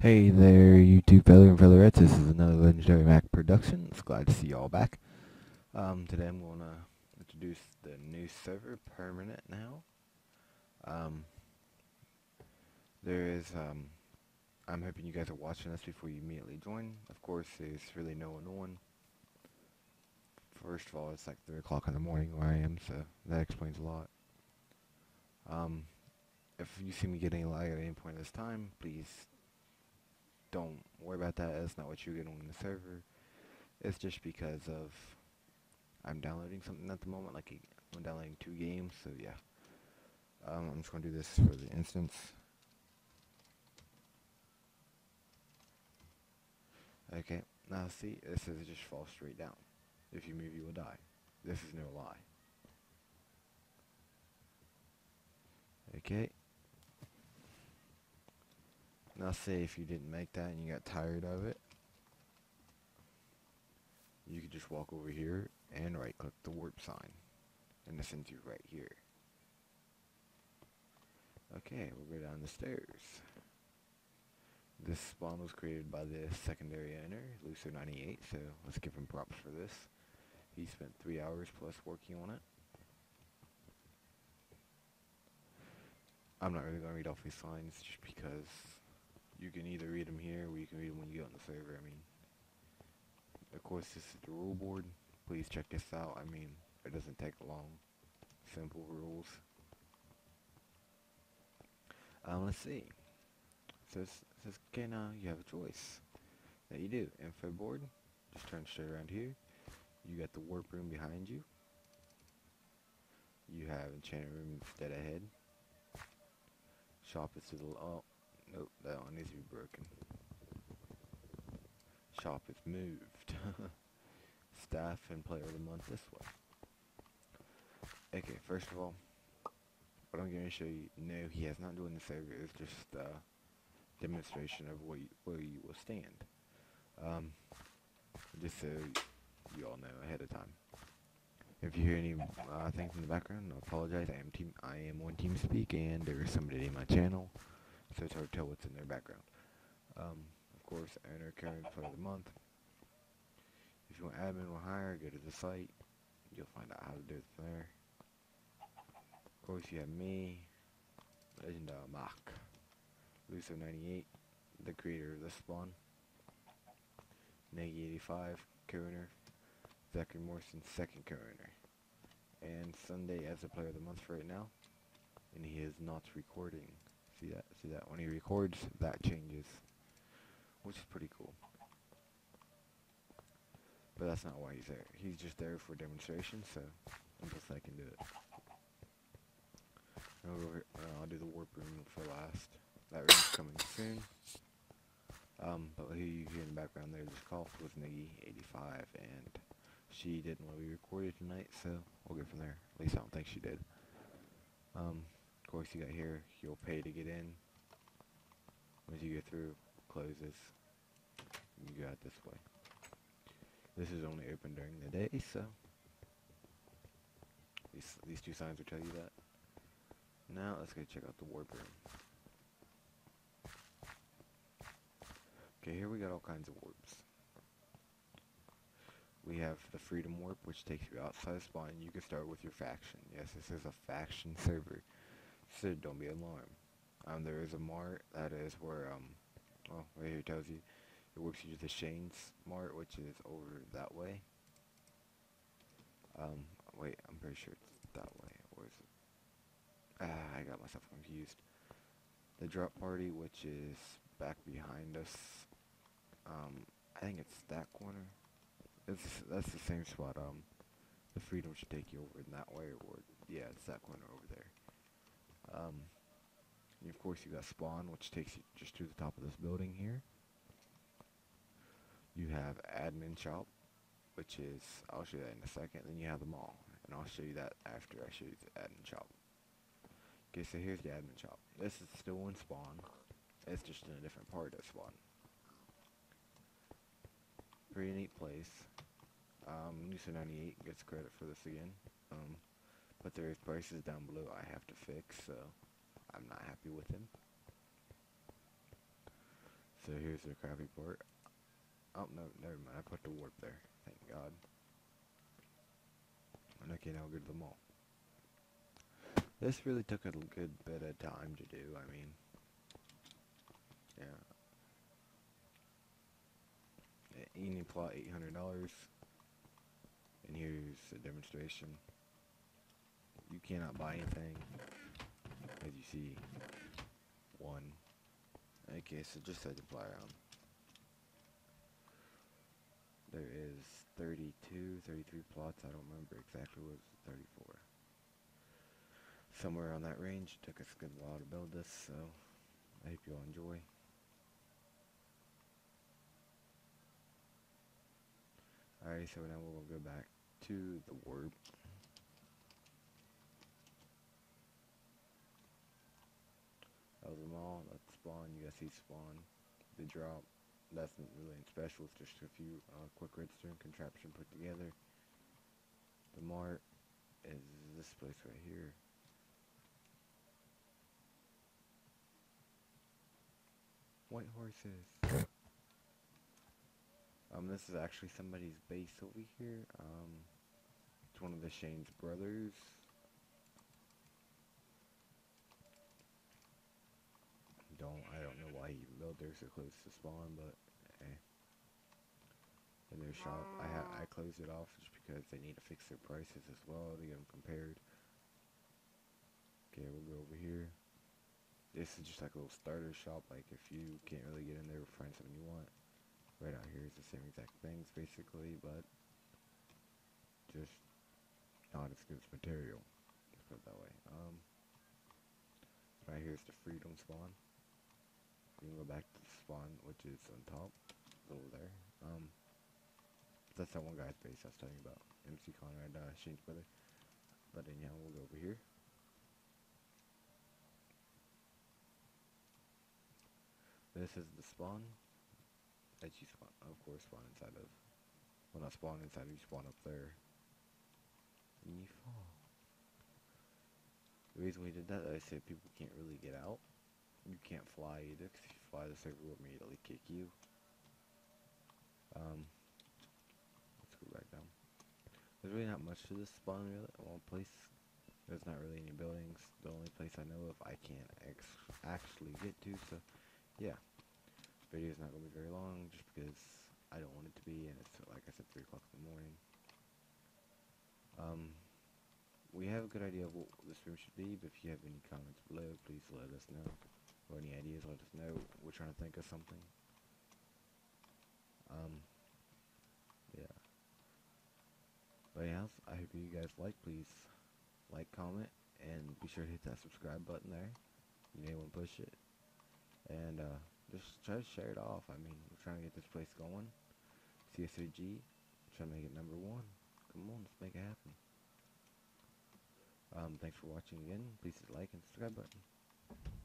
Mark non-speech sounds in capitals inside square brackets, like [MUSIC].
Hey there, YouTube feller and fellerettes. This is another Legendary Mac production. It's glad to see y'all back. Um, today I'm going to introduce the new server, permanent now. Um, there is, um, I'm hoping you guys are watching this before you immediately join. Of course, there's really no one on. First of all, it's like 3 o'clock in the morning where I am, so that explains a lot. Um, if you see me getting lag at any point in this time, please don't worry about that. That's not what you get on the server. It's just because of I'm downloading something at the moment. Like I'm downloading two games, so yeah. Um, I'm just gonna do this for the instance. Okay, now see, this is just fall straight down. If you move, you will die. This is no lie. Okay. Now say if you didn't make that and you got tired of it, you could just walk over here and right click the warp sign. And it sends you right here. Okay, we'll go down the stairs. This spawn was created by the secondary owner, Lucer98, so let's give him props for this. He spent three hours plus working on it. I'm not really going to read off these signs just because you can either read them here or you can read them when you get on the server. I mean, of course, this is the rule board. Please check this out. I mean, it doesn't take long. Simple rules. Um, let's see. So it says, okay, now you have a choice. That you do. Info board. Just turn straight around here. You got the warp room behind you. You have enchanted room instead ahead. Shop is to the oh Nope, that one needs to be broken. Shop is moved. [LAUGHS] Staff and player of the month this way. Okay, first of all, what I'm going to show you, no, he has not doing the server, it's just a uh, demonstration of where you, where you will stand. Um, just so you all know ahead of time. If you hear any uh, things in the background, I apologize. I am team. I am on TeamSpeak, and there is somebody in my channel so it's hard to tell what's in their background. Um, of course, enter current for the month. If you want admin or higher, go to the site. You'll find out how to do it there. Of course, you have me, Legend of Mach, Lucio98, the creator of the spawn, Negi85, co-owner, Zachary Morrison, second co-owner, and Sunday as the player of the month for right now, and he is not recording. See that? See that? When he records, that changes. Which is pretty cool. But that's not why he's there. He's just there for demonstration, so I'm just I can do it. Over, uh, I'll do the warp room for last. That room's coming soon. Um, but who you hear in the background there, this call was Niggy85, and she didn't want to be recorded tonight, so we'll go from there. At least I don't think she did. Um, of course, you got here, you'll pay to get in. Once you get through, closes. You go out this way. This is only open during the day, so these these two signs will tell you that. Now let's go check out the warp room. Okay, here we got all kinds of warps. We have the Freedom Warp, which takes you outside spawn. You can start with your faction. Yes, this is a faction [LAUGHS] server. So don't be alarmed. Um, there is a mart that is where, um, well, right here tells you it works you to the Shane's mart, which is over that way. Um, wait, I'm pretty sure it's that way. Or is it? Ah, I got myself confused. The drop party, which is back behind us. Um, I think it's that corner. It's that's the same spot. Um, the freedom should take you over in that way, or yeah, it's that corner over there. Um, of course you got spawn, which takes you just to the top of this building here. You have admin shop, which is, I'll show you that in a second. Then you have the mall, and I'll show you that after I show you the admin shop. Okay, so here's the admin shop. This is still in spawn. It's just in a different part of spawn. Pretty neat place. Um, Nusa98 gets credit for this again. Um, but there is prices down below I have to fix, so I'm not happy with them. So here's the crappy port. Oh, no, never mind. I put the warp there. Thank God. And okay, now we'll go to the mall. This really took a good bit of time to do. I mean, yeah. Evening plot, $800. And here's a demonstration. You cannot buy anything. As you see, one. Okay, so just had to fly around. There is 32, 33 plots. I don't remember exactly what it was 34. Somewhere on that range. Took us a good while to build this, so I hope you all enjoy. Alright, so now we'll go back to the warp. That was them all. That's spawn. You guys see spawn. The drop. That's not really special. It's just a few uh, quick redstone contraption put together. The mart is this place right here. White horses. [COUGHS] Um, this is actually somebody's base over here. Um, it's one of the Shane's brothers. Don't I don't know why he built there so close to spawn, but eh. In their shop, I ha I closed it off just because they need to fix their prices as well to get them compared. Okay, we'll go over here. This is just like a little starter shop. Like if you can't really get in there find something you want, right out here is the same exact things basically, but just not as good as material. Let's put it that way. Um, right here is the freedom spawn. You can go back to the spawn, which is on top, over there. Um, that's that one guy's base I was telling you about. MC Conrad, uh, Shane's brother. But anyhow, we'll go over here. This is the spawn that you spawn, of course, spawn inside of. Well, not spawn inside, you spawn up there. And you fall. The reason we did that, I said people can't really get out. You can't fly either, because if you fly, the server will immediately kick you. Um, let's go back down. There's really not much to this spawn, really. One place, there's not really any buildings. The only place I know of I can't actually get to, so, yeah video is not going to be very long just because I don't want it to be and it's like I said 3 o'clock in the morning. Um, we have a good idea of what this room should be but if you have any comments below please let us know or any ideas let us know. We're trying to think of something. Um, yeah. But anyhow, I hope you guys like. Please like, comment, and be sure to hit that subscribe button there. You may want to push it. And, uh, just try to share it off. I mean, we're trying to get this place going. CSAG, trying to make it number one. Come on, let's make it happen. Um, thanks for watching again. Please hit the like and subscribe button.